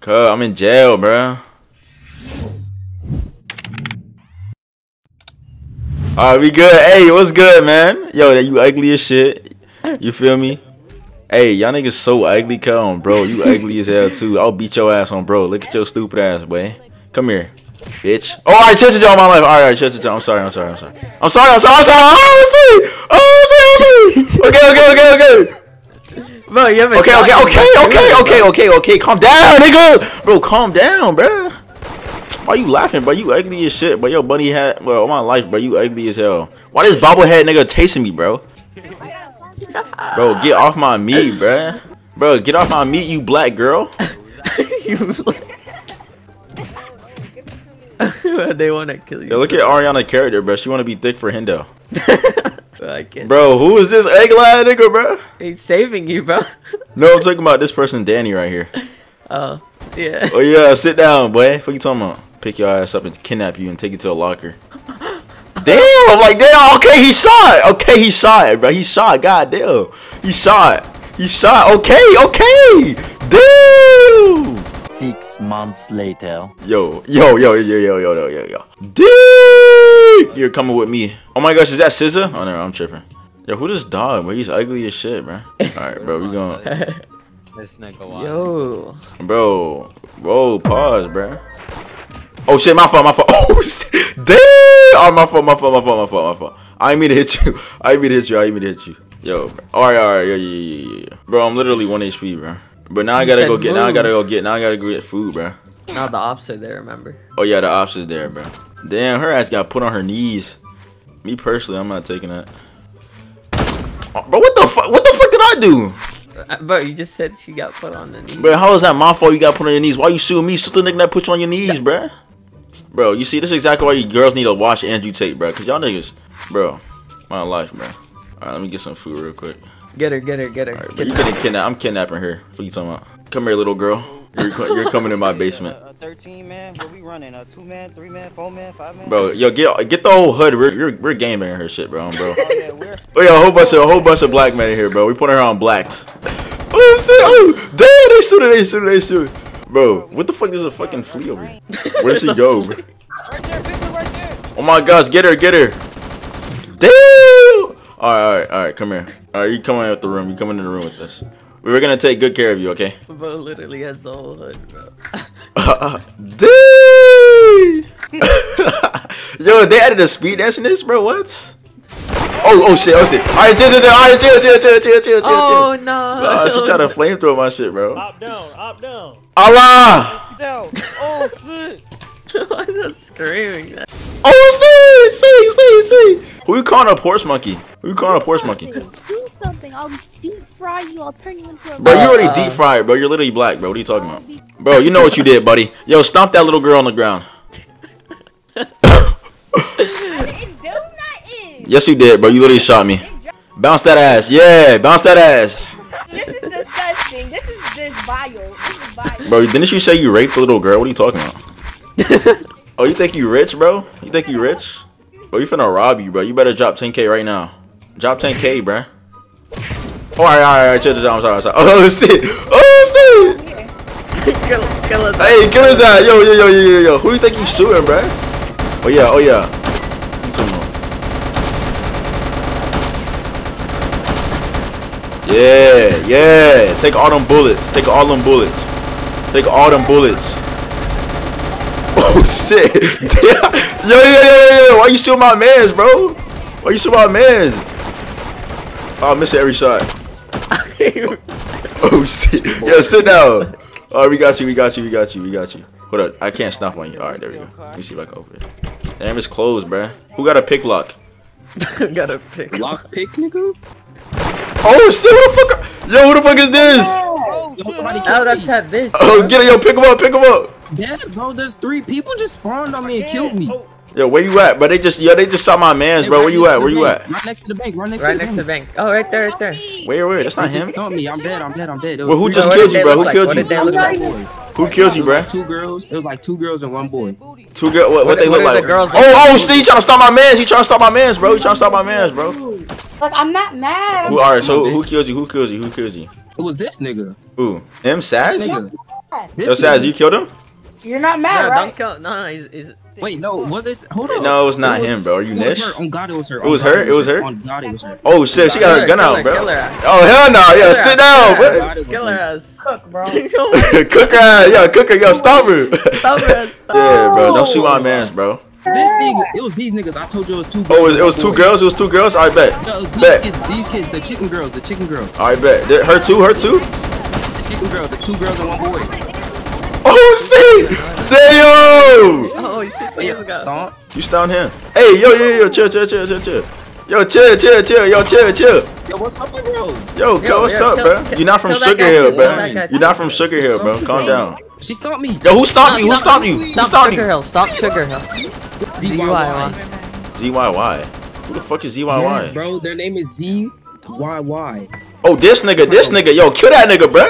Cuz, I'm in jail, bro. Alright, we good. Hey, what's good, man? Yo, you ugly as shit. You feel me? Hey, y'all niggas so ugly, come on, bro. You ugly as hell too. I'll beat your ass on, bro. Look at your stupid ass, boy. Come here, bitch. Oh, I touched y'all my life. All right, touched y'all. I'm sorry. I'm sorry. I'm sorry. I'm sorry. I'm sorry. I'm sorry. Oh, I'm sorry. I'm sorry. Okay, okay, okay, okay. Bro, you have a Okay, okay, okay, okay, okay, okay, okay. Calm down, nigga. Bro, calm down, bro. Why you laughing, bro? You ugly as shit, but Yo, bunny hat, well, all my life, bro. You ugly as hell. Why this bobblehead nigga chasing me, bro? Bro, get off my meat, bro. Bro, get off my meat, you black girl. You- they want to kill you. Yo, look at Ariana character, bro. She want to be thick for Hendo. Bro, I can't. Bro, who is this egg lad nigga, bro? He's saving you, bro. No, I'm talking about this person, Danny, right here. Oh, yeah. Oh yeah, sit down, boy. What you talking about? Pick your ass up and kidnap you and take you to a locker. Damn, I'm like, damn, okay, he shot. Okay, he shot, bro. He shot, god damn. He shot. He shot. Okay, okay. Damn. Six months later. Yo, yo, yo, yo, yo, yo, yo, yo, yo. Dick! You're coming with me. Oh my gosh, is that SZA? Oh no, I'm tripping. Yo, who this dog, bro? He's ugly as shit, bro. Alright, bro, we going This nigga wild. Yo. Bro, whoa, pause, bro. Oh shit, my fault, my fault. Oh shit, damn! Oh, my fault, my fault, my fault, my fault, my fault. I ain't mean to hit you. I ain't mean to hit you. I ain't mean to hit you. Yo, bro. all right, all right, yeah, yeah, yeah, yeah, yeah. Bro, I'm literally one HP, bro. But now I gotta go get. Now I gotta go get. Now I gotta go get food, bro. Now the ops are there, remember? Oh yeah, the ops is there, bro. Damn, her ass got put on her knees. Me personally, I'm not taking that. Oh, bro, what the fuck? What the fuck did I do? Uh, Bro, you just said she got put on the knee. Bro, how is that my fault? You got put on your knees. Why you suing me? Still the nigga that put you on your knees, bro. Bro, you see, this is exactly why you girls need to watch Andrew Tate, bro. Cause y'all niggas, bro, my life, bro. All right, let me get some food real quick. Get her, get her, get her. All right, bro, Get you her. getting kidnapped? I'm kidnapping her. What are you talking about? Come here, little girl. You're, co- you're coming in my basement, A 13 man, what we running? A 2 man, 3 man, 4 man, 5 man? bro. Yo, get get the whole hood. We're we're, we're gaming her shit, bro, bro. Oh, yeah, we're. Oh yeah, a whole bunch of a whole bunch of black men in here, bro. We put her on blacks. Oh shit! Oh, damn! They shooting! They shooting! They shooting! Bro, what the fuck is a fucking flea over here? Where does she go, bro? Right there, picture right there. Oh my gosh, get her, get her. Damn! Alright, alright, alright, come here. Alright, you coming out the room. You coming in the room with us. We're gonna take good care of you, okay? Bro literally has the whole hood, bro. Dang! Yo, they added a speed dance in this, bro. What? Oh, oh shit, oh shit. Alright, chill, chill, chill. Alright, chill, chill, chill, chill, chill, chill, Oh chill. no! Uh, she tried to flamethrower my shit, bro. Op down, op down. Allah! Down. Oh, shit. I'm just screaming that. Oh, see, see, see, see. Who you calling a horse monkey? Who you calling a horse monkey? Do something. I'll deep fry you. I'll turn you into a. Bro, you already Uh, deep fried, bro. You're literally black, bro. What are you talking about? Bro, you know what you did, buddy. Yo, stomp that little girl on the ground. I didn't do nothing. Yes, you did, bro. You literally shot me. Bounce that ass. Yeah, bounce that ass. This is disgusting. This is this vile. This is vile. Bro, didn't you say you raped the little girl? What are you talking about? oh, you think you rich, bro? You think you rich? Bro, you finna rob you, bro. You better drop 10k right now. Drop 10k, bro. Oh, alright, alright, alright. Chill, chill, chill. I'm sorry, I'm sorry. Oh, shit. Oh, shit. kill, kill us. Hey, kill his ass. Yo, yo, yo, yo, yo, yo. Who you think you shooting, bro? Oh, yeah, oh, yeah. You talking about? Yeah, yeah. Take all them bullets. Take all them bullets. Take all them bullets. Oh shit! Damn. Yo, yo, yo, yo, yo! Why you shooting my mans, bro? Why you shooting my mans? Oh, I missed every shot. Oh shit! Yo, sit down. All right, we got you. We got you. We got you. We got you. Hold up, I can't snap on you. All right, there we go. Let me see if I can open it. Damn, it's closed, bruh. Who got a pick lock? got a pick. Lock pick, nigga? Oh shit! Who the fuck? Yo, who the fuck is this? Yo, somebody Oh, that's that bitch. Oh, get it, yo! Pick him up! Pick him up! Yeah, bro, there's three people just spawned on me and killed me. Oh, Yo, where you at? But they just, yo, they just shot my man's, Hey, bro. right Where you at? Where you bank, at? Right next to the bank, right next Right to the next to the bank. bank. Oh, right there, right there. Where, where? That's They not just him. stunned me. I'm dead. I'm dead. I'm dead. Well, who just killed you, bro? Who like? killed you? did they It was look like like? boy. Who killed you, bro? like two girls. It was like two girls and one boy. Two girls. What, what What- they look are the like? girls oh, oh, see, you trying to stop my man's? You trying to stop my man's, bro? You trying to stop my man's, bro? Like I'm not mad. Who? All right, so who kills you? Who kills you? Who kills you? It was this nigga. Who? M This Sass? nigga. This Yo, Saz, you killed him? You're not No, mad, don't right? kill. No, no, he's, he's Wait, no, was this? Hold on. No, it was not him, bro. Are you it was Nish? her. On God, it was her. It was oh, her? It was her? On oh, God, it was her. Oh shit, she got her Kill gun out, bro. her, kill her ass. Oh hell no, yo, sit down, bro. ass, Kill her her. ass. Cook, bro. Come Cook her ass, yo, cook her, yo, stop her. Stop her. Stop. Yeah, bro, don't shoot my man's, bro. This nigga, it was these niggas. I told you it was two. Oh, it was, it was two girls. It was two girls. I bet. No, these Bet. kids, these kids, the chicken girls, the chicken girl, I bet. Th- Her too. Her too. the chicken girl, the two girls and one boy. Oh shit! Damn! Oh, shit. Oh, yeah, stomp. You stunned him. Hey, yo, yo, yo, chill, chill, chill, chill, chill. Yo, chill, chill, chill, yo, chill, chill. Yo, what's up, bro? Yo, Yo, what's yo, up, kill- bro? kill- You're not from Sugar Hill, bro. kill that guy You're not from Sugar Hill, bro. Calm down. She stomped me. Yo, who stopped you? Who No, stopped you? Who Stop Sugar? Hill. Stop Sugar Hill. ZYY. ZYY. Who the fuck is Yes, ZYY? bro. Their name is ZYY. Oh, this nigga, this nigga. Yo, kill that nigga, bro.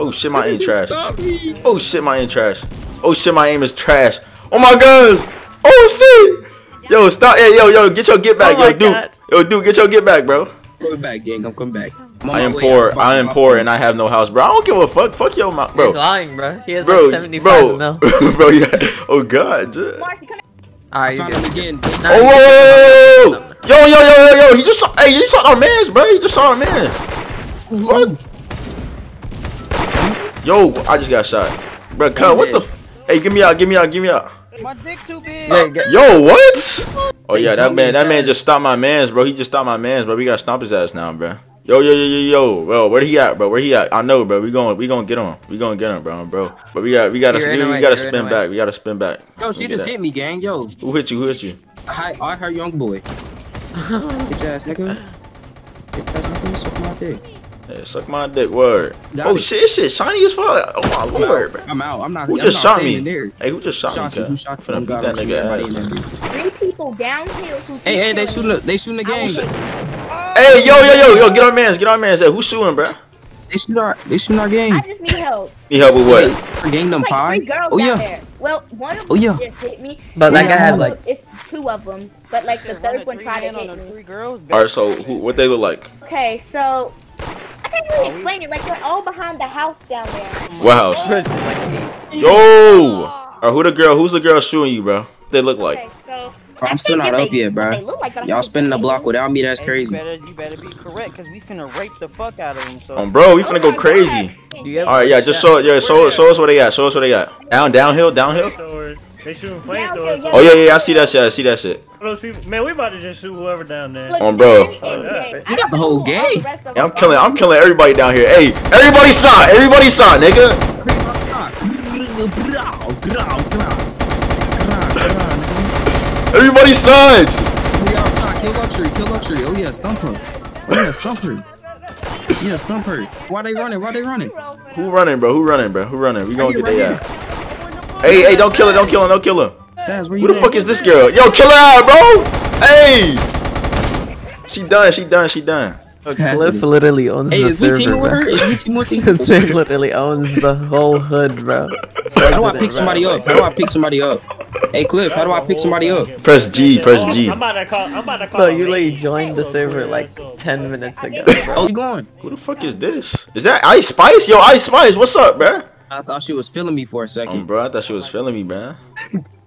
Oh shit, my aim trash. Stop me. Oh shit, my aim trash. Oh shit, my aim is trash. Oh my god. Oh shit. Yo, stop. Hey, yo, yo, get your get back, Oh yo, Duke. God. Yo, Duke, get your get back, bro. Coming back, gang. I'm coming back. I'm I am way. poor. was I am poor, and I have no house, bro. I don't give a fuck. Fuck your mouth, bro. He's lying, bro. He has Bro, like 75 bro, mil. bro, yeah. Oh god. j- Marcy, come Alright, you found good. him again. Oh, whoa, good. whoa, whoa, yo, yo, yo, yo, yo. He just shot. Hey, he shot our man's, bro. He just shot our man. Ooh, Yo, I just got shot, bro. Cut. What the? F- hey, give me out. Give me out. Give me out. My dick too big. Yeah, get- Yo, what? Oh yeah, that man, that man just stopped my man's, bro. He just stopped my man's, bro. We gotta stomp his ass now, bro. Yo, yo, yo, yo, yo, bro. Where he at, bro? Where he at? I know, bro. We going, we gonna get him. We gonna get him, bro, bro. But we got, we gotta, we, we gotta spin back. way. We gotta spin back. Yo, she just that. hit me, gang. Yo, Who hit you? Who hit you? Hi, I heard young boy. Bitch ass nigga. Bitch ass nigga, suck my dick. Yeah, suck my dick. Word. Got oh it. shit, shit shiny as fuck. Oh my I'm lord, bro. out. I'm out. I'm not. Who I'm just not shot me? There. Hey, who just shot, Shot me? you. Who cuz? shot you? Finna Oh, beat that I'm shooting everybody in nigga ass. Three people downhill who Hey, hey, they shooting. The, they shooting the gang. Hey, yo, yo, yo, yo, get our man's, get our man's. Hey, who's shooting, bro? They shooting our. They shooting our game. I just need help. Need help with what? Wait, our gang them Like pie. three girls Oh down yeah. there. Well, one of oh, them Oh, yeah. just hit me. But that and guy has like. It's two of them, but like the Shit, run a third one tried to hit me. All right, so who, what they look like? Okay, so I can't really Oh, explain it. Like they're all behind the house down there. What house? Yo! Or who the girl? Who's the girl shooting you, bro? They look like. Okay, so Bro, I I'm still not up they- yet, bro. like, Y'all spinning the block without me. That's Hey, crazy. You better, you better be correct, cause we finna rape the fuck out of them. So. Um, bro, we Oh finna go crazy. God. Do you have All right, yeah, just show, yeah, show, show us what they got. Show us what they got. Down, downhill, downhill. Flamethrowers. They shooting Yeah, flamethrowers. yeah, Oh yeah, yeah, I see that shit. I see that shit. Those people, man, we about to just shoot whoever down there. Look, On bro. anything, Oh, yeah. You got the whole who all the gang. rest of Yeah, I'm killing. I'm killing everybody down here. Hey, everybody saw, everybody saw, nigga. Everybody saw it. Kill luxury, kill luxury. Oh yeah, stump her. Oh yeah, stump her. Yeah, stump her. Why they running? Why they running? Who running, bro? Who running, bro? Who running? We gonna get here, their ass. Hey, hey, don't kill her, don't kill her, don't kill her. Saz, where Who the fuck is this girl? Yo, kill her out, bro. Hey. She done, she done, she done. Cliff literally owns Hey, the is we server, teaming with her? bro. Is we teaming with these Cliff literally owns the whole hood, bro. How do I pick somebody up? How do I pick somebody up? Hey Cliff, how do I pick somebody up? Press G, press G. I'm about to call. I'm about to call. Bro, you a like joined the server like 10 minutes ago, Oh, bro. you going? Who the fuck is this? Is that Ice Spice? Yo, Ice Spice, what's up, bro? I thought she was feeling me for a Um, second. bro, I thought she was feeling me, man.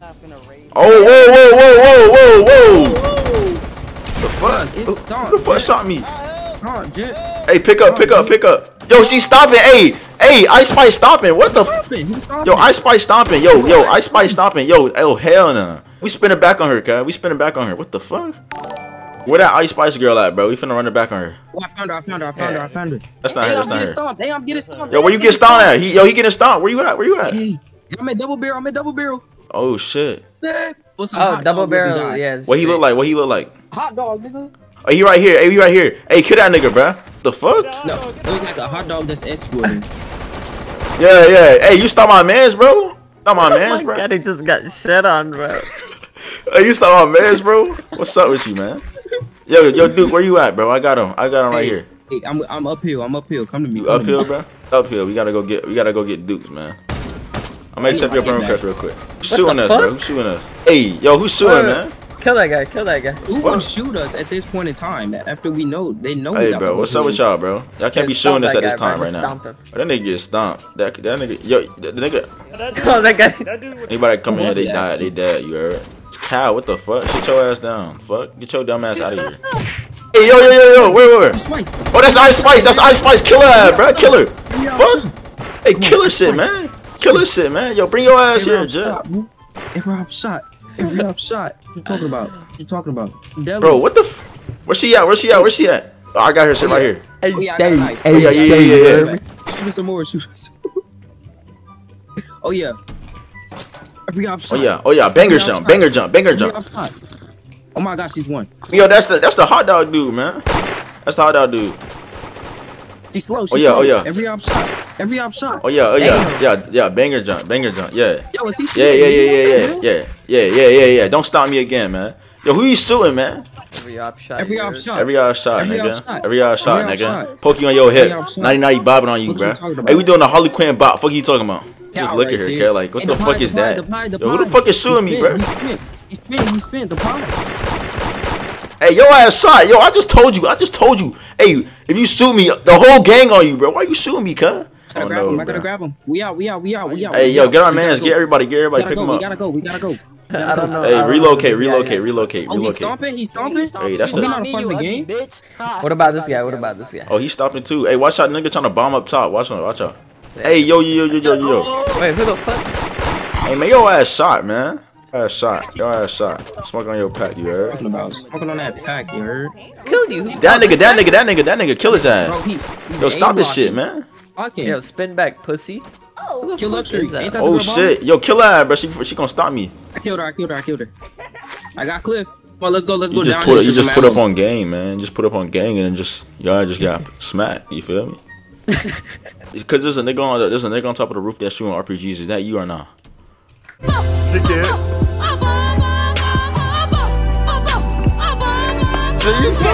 Not finna raid. Oh, whoa, whoa, whoa, whoa, whoa, whoa. The fuck? It's Who, Stomp, the fuck shot me? Come on, Hey, pick up, pick up, pick up. Yo, she's stomping. Hey, hey, Ice Spice stomping. What the? F- Stomping. Yo, Ice Spice stomping. Yo, yo, Ice Spice stomping. Yo, oh hell no. We spinning back on her, cuz. We spinning back on her. What the fuck? Where that Ice Spice girl at, bro? We finna run it back on her. Oh, I found her, I found her, I found her, I found her. That's not Hey, her. I'm That's not getting her. stomped. Hey, I'm getting stomped. Yo, where you get stomped at? He, yo, he getting stomped. Where you at? Where you at? Hey, I'm at double barrel, I'm at double barrel. Oh shit. What's some Oh, double barrel, guy? yeah. What he look like? What he look like? Hot dog, nigga. Oh, he right here. Hey, he right here. Hey, kill that nigga, bruh. The fuck? No, it was like a hot dog that's exported. Yeah, yeah. Hey, you stop my mans, bro. Stop my Oh mans, my bro. god, he just got shit on, bro. Hey, you stop my mans, bro. What's up with you, man? Yo, yo, Duke, where you at, bro? I got him. I got him right Hey, here. Hey, I'm I'm uphill, I'm uphill. Come to me. You come to me. uphill, bro? Uphill. We gotta go get. We gotta go get Dukes, man. I'm gonna accept your friend request real quick. Who's us, fuck? bro? Who's shooting us? Hey, yo, who's shooting, Word. man? kill that guy. Kill that guy. Who gonna shoot us at this point in time? After we know they know. Hey, bro, what's up with y'all, bro? Y'all can't be shooting us at this guy, bro. time right now. him. That nigga get stomped. That that nigga, yo, the, nigga. Oh, that guy. that dude with Anybody come in here, they die. They dead. You heard? It's Cal. What the fuck? Shut your ass down. Fuck. Get your dumb ass out of here. Hey, yo, yo, yo, yo. Wait, wait, wait. Oh, that's Ice Spice. That's Ice Spice. Killer ass, bro. Killer. Fuck. Hey, killer shit, man. Killer shit, man. Yo, bring your ass here, Rob, Jeff. stop, bro. Hey, Rob, shot. Hey, Rob, shot. What you talking about? What you talking about? Bro, what the f? Where she at? Where she at? Where she at? Oh, I got her shit right here. Hey, Oh, yeah, I say, got a knife. hey, Oh, yeah, yeah, yeah, yeah, heard yeah. me? Shoot me some more. Shoot me some more. Oh, yeah. Every Rob Oh yeah. Oh yeah. Banger jump. Banger jump. Banger jump. Oh my gosh, she's one. Yo, that's the that's the hot dog dude, man. That's the hot dog dude. She's slow. Oh, she's Oh, yeah, slow. oh, yeah. Every op shot. Every op shot. Oh yeah. Oh yeah. Yeah. Yeah. Banger jump. Banger jump. Yeah. Yo, is he Yeah. Yeah. Yeah. Yeah. Yeah. Yeah. Yeah. Yeah. Yeah. Yeah. Don't stop me again, man. Yo, who you shooting, man? Every op shot. Every you op shot. Every other shot, Every nigga. out shot. Every other shot, Every nigga. shot. Poke you on your hip. Every out shot. 99 bobbing on you, What you bro. talking about? Hey, we doing a Harley Quinn bop. Fuck you talking about? Just Cow look at her, there. care like, what And the pie, fuck is pie, that? The pie, the Yo, who the fuck is shooting me, bro? spin, He spin. He spin. He spin. The pie. Hey, yo ass shot. Yo, I just told you. I just told you. Hey, if you shoot me, the whole gang on you, bro. Why you shooting me, cuz? I Oh, gotta grab him. I bro. gotta grab him. We out. We out. We out. We out. Hey, we yo, out. get our We mans. Get everybody. Get everybody. Pick gotta them go. We gotta go. We gotta go. I don't know. Hey, don't relocate, who this guy relocate, relocate, Oh, he's stomping. He's stomping. Hey, that's the. not a part of the game. What about this guy? What about this guy? Oh, he's stopping too. Hey, watch out, nigga trying to bomb up top. Watch out, watch out. Hey, yo, yo, yo, yo, yo, yo. Wait, who the fuck? Hey, man, your ass shot, man. Ass shot. Your ass shot. Smoke on your pack, you heard? Talking about smoking on that pack. You heard? Killed you. Who- That nigga, that nigga, that nigga, that nigga, kill his Bro, ass. he. Yo, stop aim this shit, man. Fucking. Yo, spin back, pussy. Oh, Kill luxury. Ain't that Oh girl shit, yo, kill her, bro. She, she gonna stop me. I killed her. I killed her. I killed her. I got Cliff. Well, let's go. Let's You go just down. put, you just put up on game, man. Just put up on gang and then just y'all just got smacked. You feel me? Because there's a nigga on the, there's a nigga on top of the roof that's shooting RPGs. Is that you or not? You so